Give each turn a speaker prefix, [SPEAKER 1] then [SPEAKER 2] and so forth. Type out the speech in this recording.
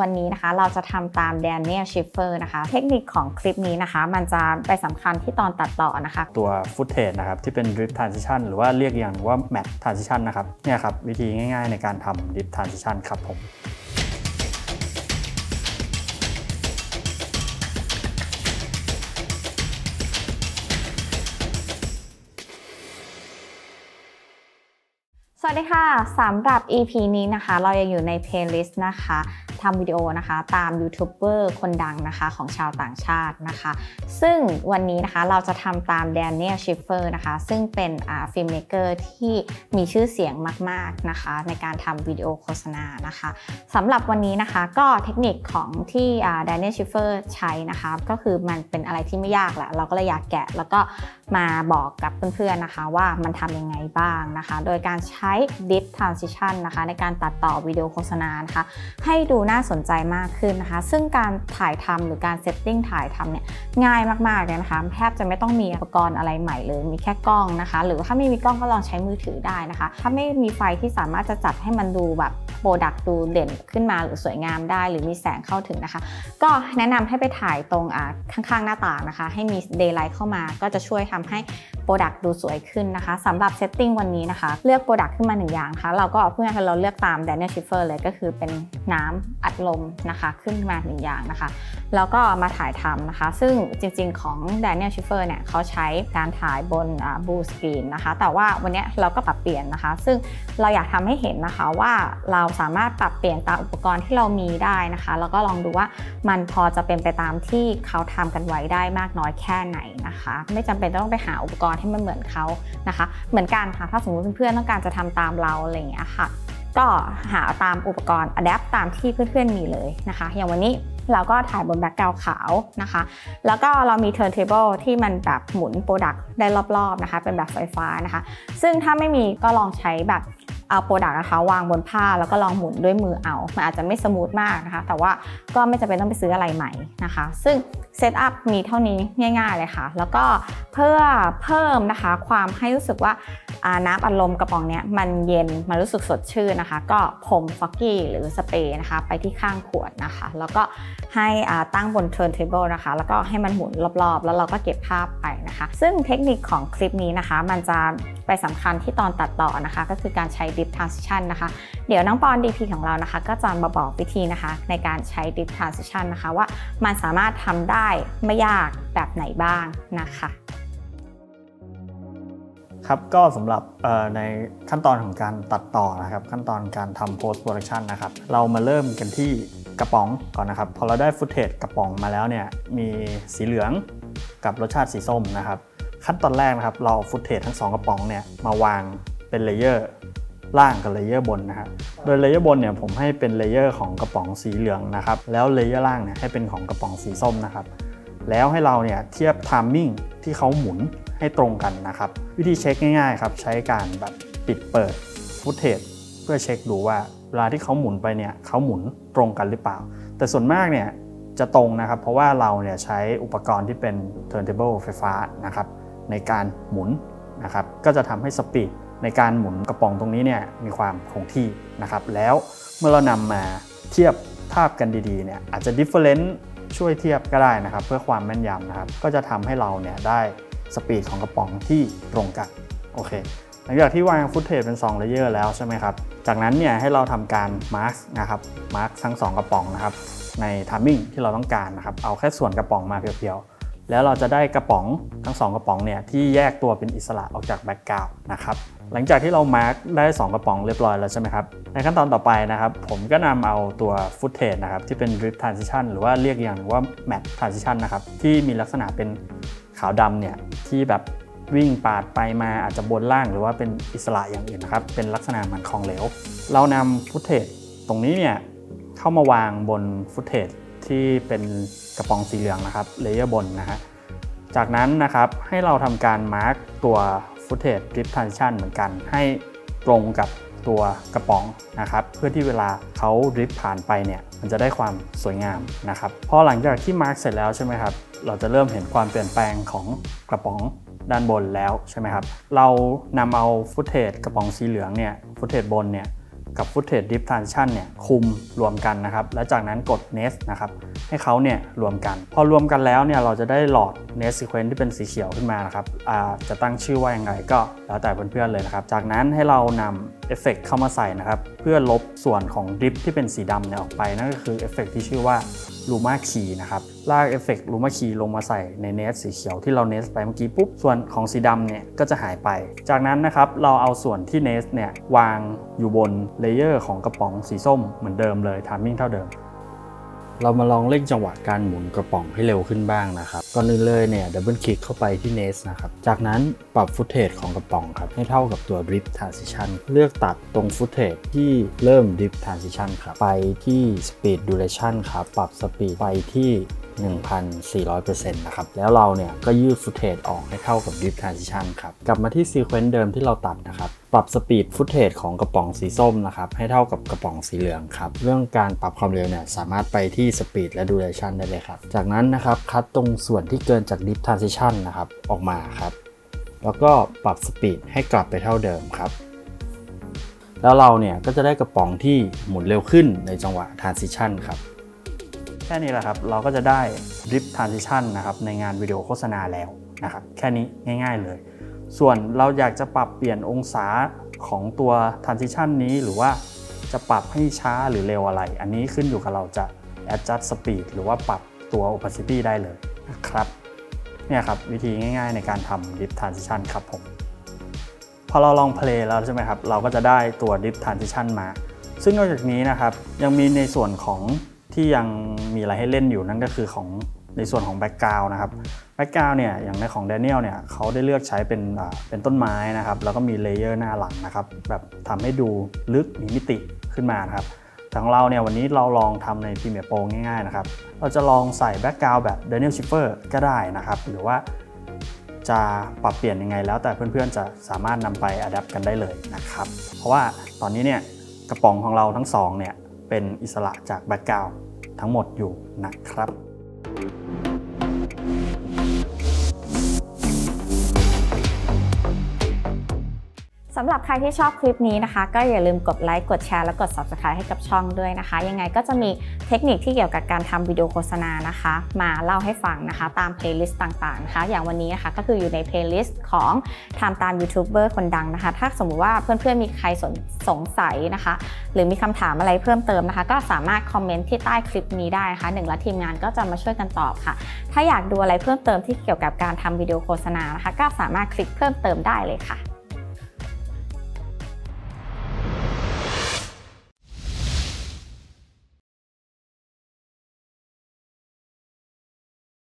[SPEAKER 1] วันนี้นะคะเราจะทำตามแดนเนียลชิฟเฟอร์นะคะ เทคนิคของคลิปนี้นะคะ มันจะไปสำคัญที่ตอนตัดต่อนะคะ
[SPEAKER 2] ตัวฟุตเทจนะครับ ที่เป็น Drip Transition หรือว่าเรียกอย่างว่า Mat Transition นะครับ เนี่ยครับ วิธีง่ายๆในการทำ Drip Transition ครับผม
[SPEAKER 1] สวัสดีค่ะ สำหรับ EP นี้นะคะ เรายังอยู่ใน playlist นะคะ ทำวิดีโอนะคะ ตามยูทูบเบอร์คนดังนะคะของชาวต่างชาตินะคะ ซึ่งวันนี้นะคะเราจะทำตาม Daniel Schiffer นะคะ ซึ่งเป็น filmmaker ที่มีชื่อเสียงมาก ๆนะคะ ในการทำวิดีโอโฆษณานะคะสำหรับวันนี้นะคะก็เทคนิคของที่ Daniel Schiffer ใช้นะคะ ก็คือมันเป็นอะไรที่ไม่ยากแหละเราก็เลยอยากแกะแล้วก็มาบอกกับเพื่อนๆนะคะว่ามันทำยังไงบ้างนะคะ โดยการใช้ Drip Transition นะคะ ในการตัดต่อวิดีโอโฆษณานะคะ ให้ดูน่าสนใจมากขึ้นนะคะ ซึ่งการถ่ายทำหรือการ setting ถ่ายทำเนี่ยง่ายมากๆเลยนะคะแทบจะไม่ต้องมีอุปกรณ์อะไรใหม่เลยมีแค่กล้องนะคะ หรือถ้าไม่มีกล้องก็ลองใช้มือถือได้นะคะ ถ้าไม่มีไฟที่สามารถจะจัดให้มันดูแบบ product ดูเด่นขึ้นมาหรือสวยงามได้ หรือมีแสงเข้าถึงนะคะ ก็แนะนำให้ไปถ่ายตรงข้างๆหน้าต่างนะคะ ให้มี daylight เข้ามาก็จะช่วยทำให้ product ดูสวยขึ้นนะคะสำหรับ setting วันนี้นะคะ เลือก product ขึ้นมาหนึ่งอย่างนะคะเราก็เพื่อนเราเลือกตาม Daniel Schiffer เลยก็คือเป็นน้ำอัดลมนะคะขึ้นมาหนึ่งอย่างนะคะ แล้วก็มาถ่ายทำนะคะ ซึ่งจริงๆของ Daniel Schiffer เนี่ยเขาใช้การถ่ายบน blue screen นะคะ แต่ว่าวันนี้เราก็ปรับเปลี่ยนนะคะ ซึ่งเราอยากทำให้เห็นนะคะว่าเราสามารถปรับเปลี่ยนตามอุปกรณ์ที่เรามีได้นะคะ แล้วก็ลองดูว่ามันพอจะเป็นไปตามที่เขาทำกันไว้ได้มากน้อยแค่ไหนนะคะ ไม่จำเป็นต้องไปหาอุปกรณ์ที่มันเหมือนเขานะคะ เหมือนกันค่ะถ้าสมมติเพื่อนๆต้องการจะทำตามเราอะไรอย่างเงี้ยค่ะ ก็หาตามอุปกรณ์ adapt ตามที่เพื่อนๆมีเลยนะคะ อย่างวันนี้เราก็ถ่ายบน background ขาวนะคะ แล้วก็เรามี turntable ที่มันแบบหมุน product ได้รอบๆนะคะ เป็นแบบไฟฟ้านะคะ ซึ่งถ้าไม่มีก็ลองใช้แบบ เอา product นะคะวางบนผ้าแล้วก็ลองหมุนด้วยมือเอา มันอาจจะไม่ smooth มากนะคะ แต่ว่าก็ไม่จำเป็นต้องไปซื้ออะไรใหม่นะคะ ซึ่ง setup มีเท่านี้ง่าย ๆ เลยค่ะ แล้วก็เพื่อเพิ่มนะคะความให้รู้สึกว่าน้ำอัดลมกระป๋องนี้มันเย็น มันรู้สึกสดชื่นนะคะ ก็พรมฟ็อกกี้หรือสเปรย์นะคะ ไปที่ข้างขวดนะคะ แล้วก็ให้ตั้งบน turntable นะคะ แล้วก็ให้มันหมุนรอบๆ แล้วเราก็เก็บภาพไปนะคะ ซึ่งเทคนิคของคลิปนี้นะคะ มันจะไปสำคัญที่ตอนตัดต่อนะคะ ก็คือการใช้ dip transition นะคะ เดี๋ยวน้องปอน DP ของเรานะคะ ก็จะมาบอกวิธีนะคะ ในการใช้ dip transition นะคะ ว่ามันสามารถทำได้ไม่ยากแบบไหนบ้างนะคะ
[SPEAKER 2] ครับก็สำหรับในขั้นตอนของการตัดต่อนะครับ ขั้นตอนการทำ post production นะครับ เรามาเริ่มกันที่กระป๋องก่อนนะครับ พอเราได้ footage กระป๋องมาแล้วเนี่ยมีสีเหลืองกับรสชาติสีส้มนะครับ ขั้นตอนแรกนะครับ เรา footage ทั้ง 2 กระป๋องเนี่ยมาวางเป็น layer ล่างกับ layer บนนะครับโดย layer บนเนี่ยผมให้เป็น layer ของกระป๋องสีเหลืองนะครับแล้ว layer ล่างเนี่ยให้เป็นของกระป๋องสีส้มนะครับแล้วให้เราเนี่ยเทียบ timing ที่เขาหมุนให้ตรงกันนะครับวิธีเช็คง่ายๆครับใช้การแบบปิดเปิดฟุตเทจเพื่อเช็คดูว่าเวลาที่เขาหมุนไปเนี่ยเขาหมุนตรงกันหรือเปล่า แต่ส่วนมากเนี่ยจะตรงนะครับ เพราะว่าเราเนี่ยใช้อุปกรณ์ที่เป็น turntable ไฟฟ้านะครับในการหมุนนะครับก็จะทำให้สปีด ในการหมุนกระป๋องตรงนี้เนี่ยมีความคงที่นะครับแล้วเมื่อเรานำมาเทียบภาพกันดีๆเนี่ยอาจจะ different ช่วยเทียบก็ได้นะครับ เพื่อความแม่นยำนะครับ ก็จะทำให้เราเนี่ยได้speed ของกระป๋องที่ตรงกันโอเคหลังจากที่วาง footage เป็น2 layer แล้วใช่ไหมครับ จากนั้นเนี่ยให้เราทำการมาร์กนะครับมาร์กทั้ง 2 กระป๋องนะครับใน timing ที่เราต้องการนะครับ เอาแค่ส่วนกระป๋องมาเพียวๆ แล้วเราจะได้กระป๋องทั้ง 2 กระป๋องเนี่ยที่แยกตัวเป็นอิสระออกจาก background นะครับหลังจากที่เรามาร์กได้ 2 กระป๋องเรียบร้อยแล้วใช่ไหมครับ ในขั้นตอนต่อไปนะครับ ผมก็นำเอาตัว footage นะครับที่เป็น drip transition หรือว่าเรียกอีกอย่างว่า matte transition นะครับที่มีลักษณะเป็นขาวดำเนี่ยที่แบบวิ่งปาดไปมาอาจจะบนล่างหรือว่าเป็นอิสระอย่างอื่นนะครับ เป็นลักษณะเหมือนของเหลว เรานำ footage ตรงนี้เนี่ยเข้ามาวางบน footage ที่เป็นกระป๋องสีเหลืองนะครับ layer บนนะฮะจากนั้นนะครับให้เราทำการมาร์กตัวฟุตเทจ drip transition เหมือนกัน ให้ตรงกับตัวกระป๋องนะครับ เพื่อที่เวลาเขา drip ผ่านไปเนี่ยมันจะได้ความสวยงามนะครับพอหลังจากที่มาร์กเสร็จแล้วใช่ไหมครับเราจะเริ่มเห็นความเปลี่ยนแปลงของกระป๋องด้านบนแล้วใช่ไหมครับ เรานำเอา footage กระป๋องสีเหลืองเนี่ย footage บนเนี่ย กับ Footage Drip Transition เนี่ยคลุมรวมกันนะครับ แล้วจากนั้นกด Nest นะครับให้เขาเนี่ยรวมกัน พอรวมกันแล้วเนี่ยเราจะได้หลอด Nest Sequence ที่เป็นสีเขียวขึ้นมานะครับจะตั้งชื่อว่ายังไงก็แล้วแต่เพื่อนๆเลยนะครับ จากนั้นให้เรานำเอฟเฟกเข้ามาใส่นะครับ เพื่อลบส่วนของ drip ที่เป็นสีดำเนี่ยออกไปนั่นก็คือเอฟเฟกที่ชื่อว่า Luma Key นะครับลากเอฟเฟกต์ Luma Key ลงมาใส่ใน nest สีเขียวที่เรา nest ไปเมื่อกี้ปุ๊บ ส่วนของสีดำเนี่ยก็จะหายไป จากนั้นนะครับเราเอาส่วนที่ nest เนี่ยวางอยู่บน layer ของกระป๋องสีส้มเหมือนเดิมเลย timing เท่าเดิม เรามาลองเร่งจังหวะการหมุนกระป๋องให้เร็วขึ้นบ้างนะครับ ก่อนอื่นเลยเนี่ย double click เข้าไปที่ nest นะครับ จากนั้นปรับ footage ของกระป๋องครับ ให้เท่ากับตัว Drip Transition เลือกตัดตรง footage ที่เริ่ม Drip Transition ครับ ไปที่ Speed Duration ครับ ปรับ speed ไปที่ 1,400%นะครับ แล้วเราเนี่ยก็ยืด footage ออกให้เท่ากับ Drip Transition ครับ กลับมาที่ sequence เดิมที่เราตัดนะครับปรับ speed footage ของกระป๋องสีส้มนะครับให้เท่ากับกระป๋องสีเหลืองครับเรื่องการปรับความเร็วเนี่ยสามารถไปที่ Speed และ Duration ได้เลยครับ จากนั้นนะครับ cut ตรงส่วนที่เกินจาก Drip Transition นะครับออกมาครับแล้วก็ปรับสปีดให้กลับไปเท่าเดิมครับ แล้วเราเนี่ยก็จะได้กระป๋องที่หมุนเร็วขึ้นในจังหวะ transition ครับ ค่นี้แหละครับ เราก็จะได้ Drip Transition นะครับในงานวิดีโอโฆษณาแล้วนะครับแค่นี้ง่าย ๆเลย ส่วนเราอยากจะปรับเปลี่ยนองศาของตัว Transition นี้หรือว่าจะปรับให้ช้าหรือเร็วอะไร อันนี้ขึ้นอยู่กับเราจะ adjust speed หรือว่าปรับตัว opacity ได้เลยนะครับเนี่ยครับวิธีง่ายๆในการทำ Drip Transition ครับผมพอเราลอง play แล้วใช่ไหมครับ เราก็จะได้ตัว Drip Transition มา ซึ่งนอกจากนี้นะครับ ยังมีในส่วนของ ที่ยังมีอะไรให้เล่นอยู่นั่นก็คือของในส่วนของ background นะครับ background เนี่ยอย่างในของ Daniel เนี่ยเขาได้เลือกใช้เป็นเป็นต้นไม้นะครับ แล้วก็มี layer หน้าหลังนะครับ แบบทำให้ดูลึกมีมิติขึ้นมานะครับแต่ของเราเนี่ยวันนี้เราลองทำใน Premiere Pro ง่ายๆนะครับ เราจะลองใส่ background แบบ Daniel Schiffer ก็ได้นะครับ หรือว่าจะปรับเปลี่ยนยังไงแล้วแต่เพื่อนๆจะสามารถนำไป adapt กันได้เลยนะครับ เพราะว่าตอนนี้เนี่ยกระป๋องของเราทั้งสองเนี่ย เป็นอิสระจาก background ทั้งหมดอยู่นะครับ
[SPEAKER 1] สำหรับใครที่ชอบคลิปนี้นะคะ ก็อย่าลืมกดไลค์กดแชร์และกด subscribe ให้กับช่องด้วยนะคะ ยังไงก็จะมีเทคนิคที่เกี่ยวกับการทำวิดีโอโฆษณานะคะ มาเล่าให้ฟังนะคะ ตาม playlist ต่างๆนะคะ อย่างวันนี้นะคะก็คืออยู่ใน playlist ของทำตามยูทูบเบอร์คนดังนะคะ ถ้าสมมติว่าเพื่อนๆมีใครสนสงสัยนะคะ หรือมีคำถามอะไรเพิ่มเติมนะคะ ก็สามารถคอมเมนต์ที่ใต้คลิปนี้ได้นะคะหนึ่งและทีมงานก็จะมาช่วยกันตอบค่ะ ถ้าอยากดูอะไรเพิ่มเติมที่เกี่ยวกับการทำวิดีโอโฆษณานะคะ ก็สามารถคลิกเพิ่มเติมได้เลยค่ะ